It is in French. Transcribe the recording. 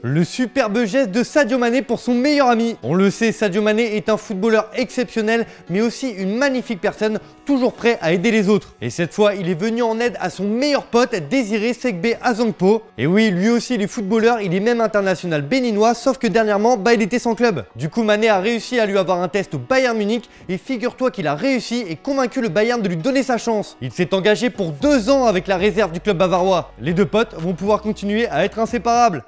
Le superbe geste de Sadio Mané pour son meilleur ami. On le sait, Sadio Mané est un footballeur exceptionnel, mais aussi une magnifique personne, toujours prêt à aider les autres. Et cette fois, il est venu en aide à son meilleur pote, Désiré Segbe Azangpo. Et oui, lui aussi, il est footballeur, il est même international béninois, sauf que dernièrement, bah, il était sans club. Du coup, Mané a réussi à lui avoir un test au Bayern Munich, et figure-toi qu'il a réussi et convaincu le Bayern de lui donner sa chance. Il s'est engagé pour deux ans avec la réserve du club bavarois. Les deux potes vont pouvoir continuer à être inséparables.